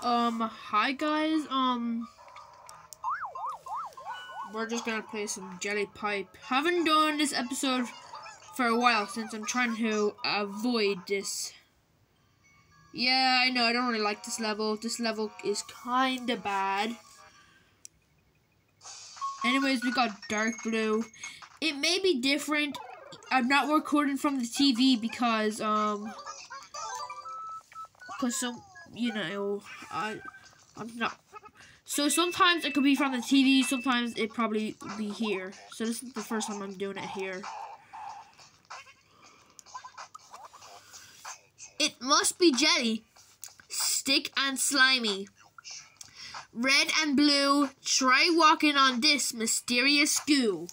Um, hi guys, um, we're just gonna play some Jelly Pipe. Haven't done this episode for a while since I'm trying to avoid this. Yeah, I know, I don't really like this level. This level is kinda bad. Anyways, we got dark blue. It may be different. I'm not recording from the TV because, um, because some, you know, I, I'm not. So sometimes it could be from the TV, sometimes it probably be here. So this is the first time I'm doing it here. It must be jelly, stick and slimy. Red and blue, try walking on this mysterious goo.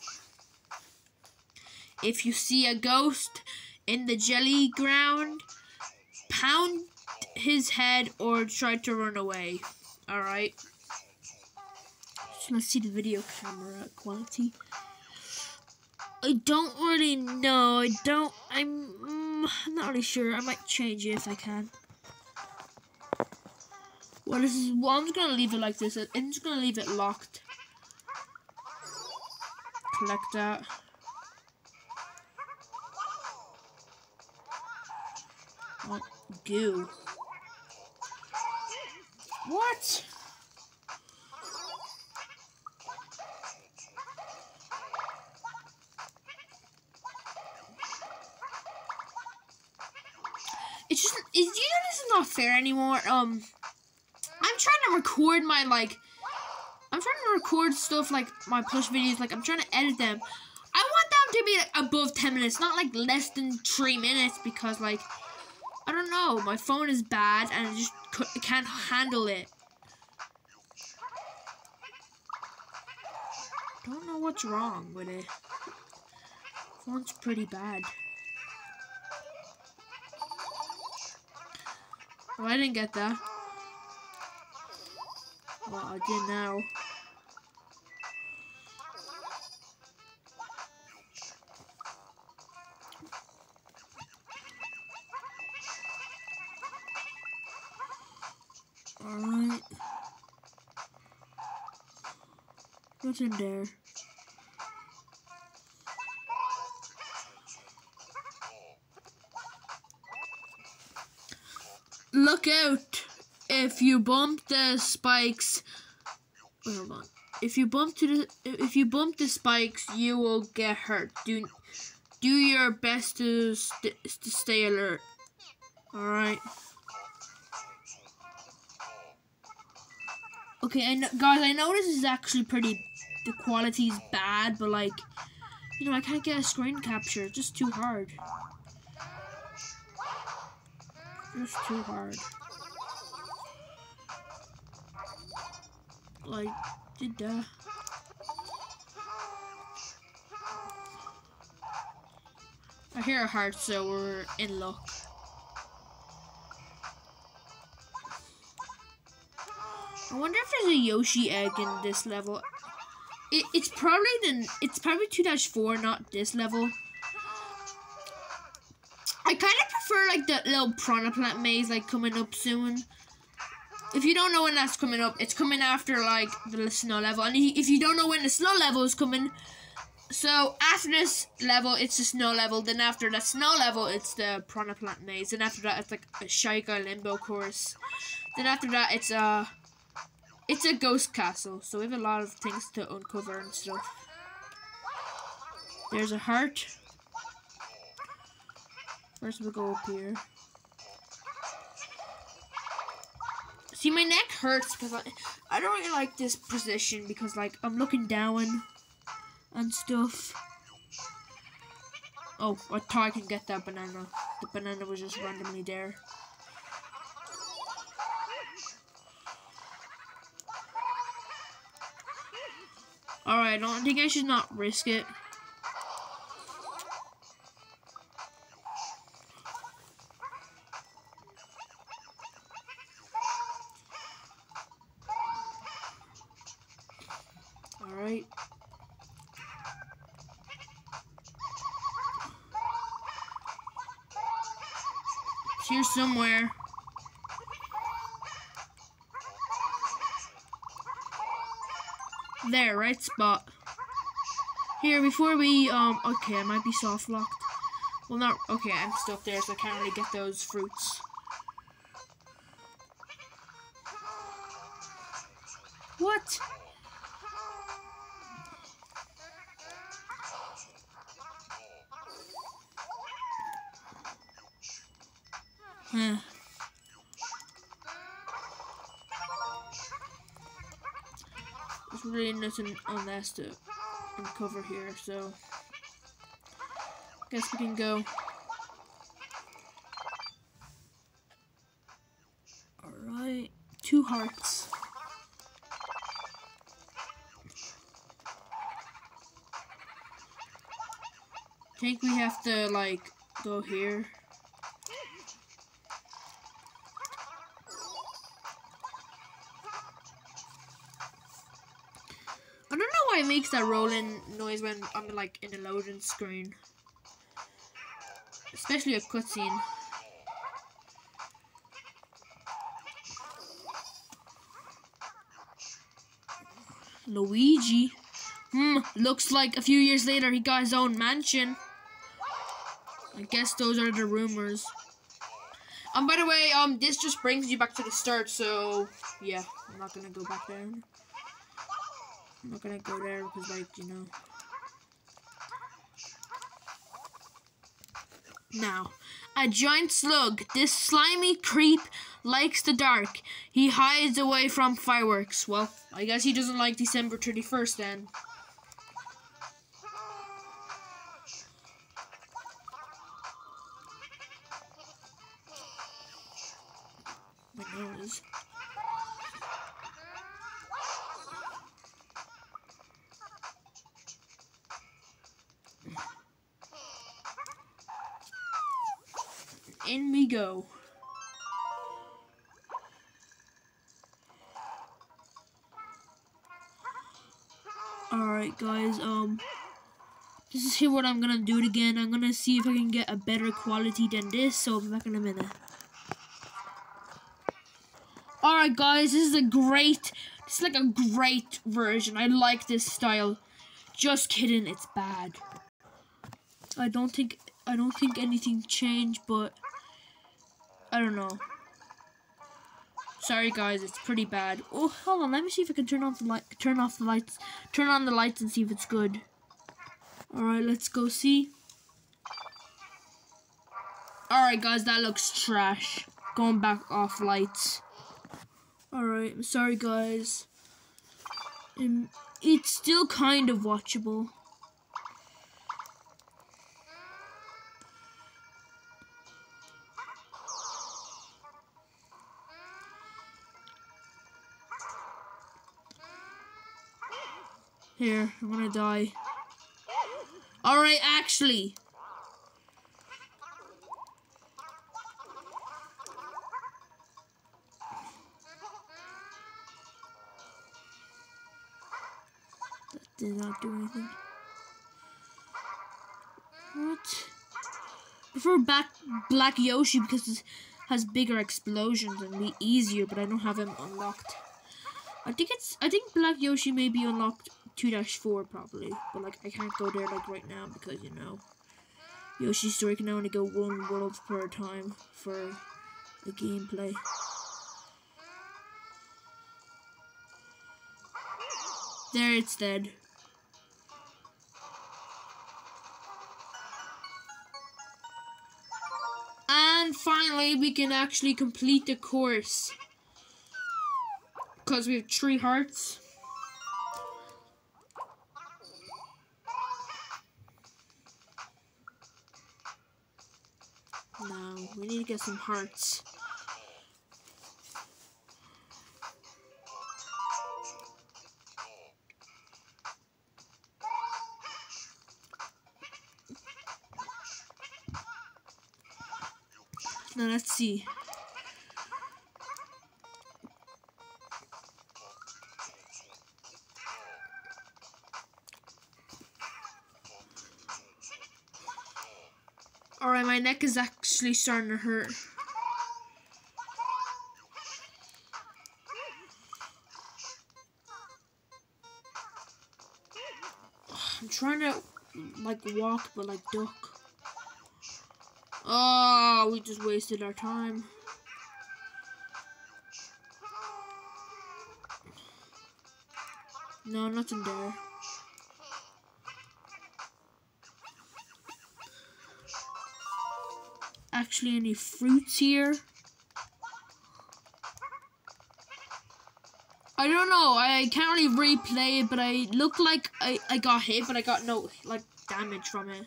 If you see a ghost in the jelly ground, pound his head or try to run away. Alright. Just want to see the video camera quality. I don't really know. I don't. I'm, mm, I'm not really sure. I might change it if I can. Well, this is. Well, I'm just gonna leave it like this. I'm just gonna leave it locked. Collect that. What? Goo. What? It's just, is, you know this is not fair anymore? Um, I'm trying to record my, like, I'm trying to record stuff, like, my push videos, like, I'm trying to edit them. I want them to be, like, above 10 minutes, not, like, less than 3 minutes, because, like, I don't know, my phone is bad, and I just can't handle it. Don't know what's wrong with it. Phone's pretty bad. Oh, I didn't get that. Well, I did now. There? Look out! If you bump the spikes, hold on. If you bump to the if you bump the spikes, you will get hurt. Do do your best to st to stay alert. All right. Okay, and guys, I know this is actually pretty. The quality is bad, but like, you know, I can't get a screen capture. It's just too hard. Just too hard. Like, did. I hear a heart, so we're in luck. I wonder if there's a Yoshi egg in this level. It, it's probably the it's probably 2-4, not this level. I kind of prefer like the little Piranha Plant maze like coming up soon. If you don't know when that's coming up, it's coming after like the snow level. And if you don't know when the snow level is coming, so after this level, it's the snow level. Then after the snow level, it's the Piranha Plant maze. And after that, it's like a Guy Limbo course. Then after that, it's a it's a ghost castle. So we have a lot of things to uncover and stuff. There's a heart. First we'll go up here. See, my neck hurts because I, I don't really like this position because, like, I'm looking down and stuff. Oh, I thought I can get that banana. The banana was just randomly there. Alright, I don't think I should not risk it. Alright. Here somewhere. There, right spot. Here, before we, um, okay, I might be soft locked. Well, not, okay, I'm stuck there, so I can't really get those fruits. What? Huh. Really nothing on else to uncover here, so guess we can go. Alright, two hearts. I think we have to like go here. I don't know why it makes that rolling noise when I'm like in the loading screen. Especially a cutscene. Luigi. Hmm, looks like a few years later he got his own mansion. I guess those are the rumors. Um, by the way, um, this just brings you back to the start, so, yeah, I'm not gonna go back there. I'm not gonna go there because, like, you know. Now, a giant slug. This slimy creep likes the dark. He hides away from fireworks. Well, I guess he doesn't like December 31st then. My nose. In we go. Alright guys, um this is here what I'm gonna do it again. I'm gonna see if I can get a better quality than this, so I'll be back in a minute. Alright guys, this is a great this is like a great version. I like this style. Just kidding, it's bad. I don't think I don't think anything changed, but I don't know. Sorry guys, it's pretty bad. Oh, hold on, let me see if I can turn off the light turn off the lights. Turn on the lights and see if it's good. Alright, let's go see. Alright guys, that looks trash. Going back off lights. Alright, I'm sorry guys. Um, it's still kind of watchable. Here, I'm gonna die. Alright, actually. That did not do anything. What? I prefer back Black Yoshi because it has bigger explosions and be easier, but I don't have him unlocked. I think it's I think Black Yoshi may be unlocked 2-4 probably, but like I can't go there like right now because you know Yoshi's story can only go one world per time for the gameplay. There it's dead. And finally we can actually complete the course. Because we have three hearts. Some hearts. Now, let's see. Alright, my neck is actually starting to hurt. I'm trying to like walk but like duck. Oh, we just wasted our time. No, nothing there. Actually, any fruits here? I don't know. I can't really replay it, but I look like I, I got hit, but I got no like damage from it.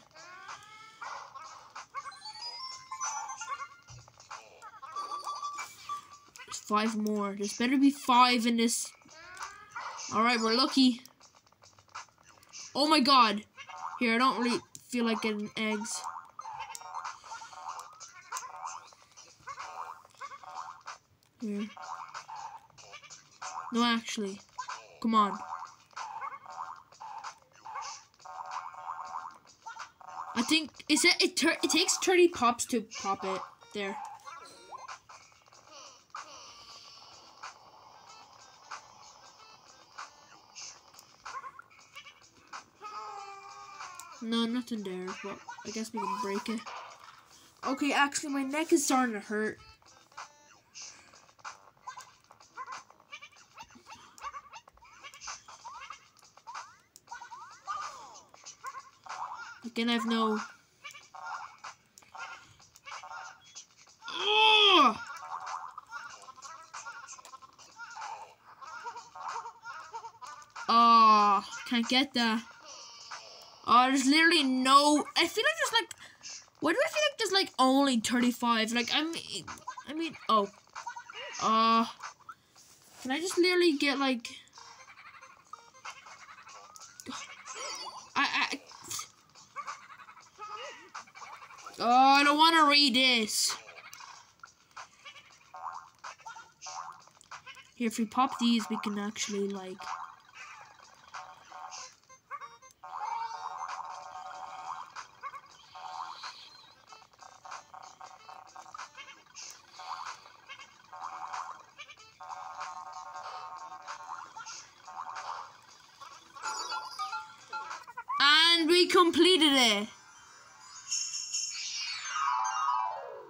There's five more. There's better be five in this. Alright, we're lucky. Oh my god. Here, I don't really feel like getting eggs. Here. No, actually. Come on. I think is it it, it takes 30 pops to pop it there. No, nothing there, but I guess we can break it. Okay, actually my neck is starting to hurt. I have no... Oh, can't get that. Oh, there's literally no... I feel like there's like... Why do I feel like there's like only 35? Like, I mean... I mean... Oh. Uh... Can I just literally get like... Oh, I don't want to read this. Here, if we pop these, we can actually, like... And we completed it.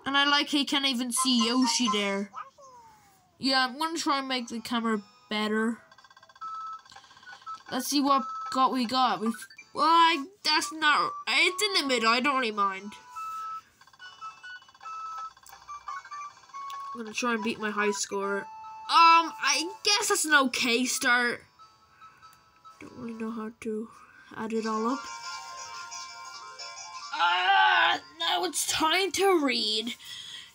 And I like he can't even see Yoshi there. Yeah, I'm gonna try and make the camera better. Let's see what got we got. We well, I, that's not. It's in the middle. I don't really mind. I'm gonna try and beat my high score. Um, I guess that's an okay start. Don't really know how to add it all up. Ah, now it's time to read.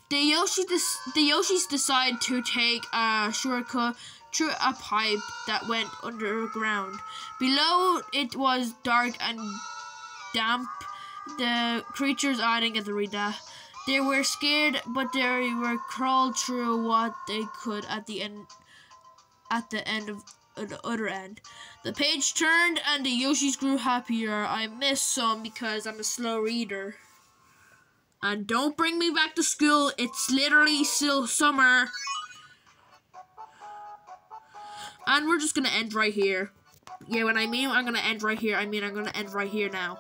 The Yoshi, the Yoshis decide to take a shortcut through a pipe that went underground. Below it was dark and damp. The creatures adding at the reader. Uh, they were scared, but they were crawled through what they could at the end. At the end of the other end. The page turned and the Yoshis grew happier. I missed some because I'm a slow reader. And don't bring me back to school. It's literally still summer. And we're just going to end right here. Yeah, when I mean I'm going to end right here, I mean I'm going to end right here now.